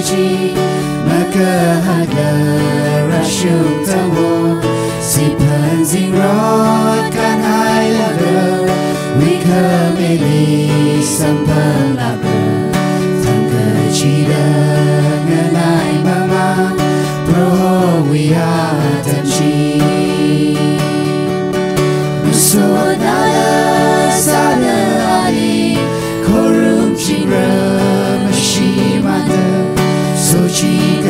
mishoji Makahadla rashung tawo Sipanzing rod kan hai laga Wikamili sampang laga Tangka chida nganai mama Pro wihatanchi Sodala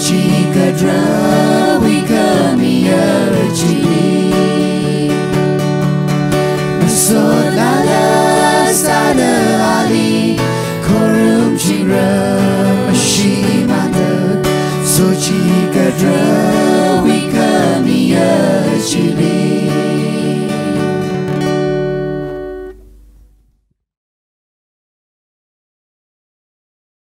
Sochi kadra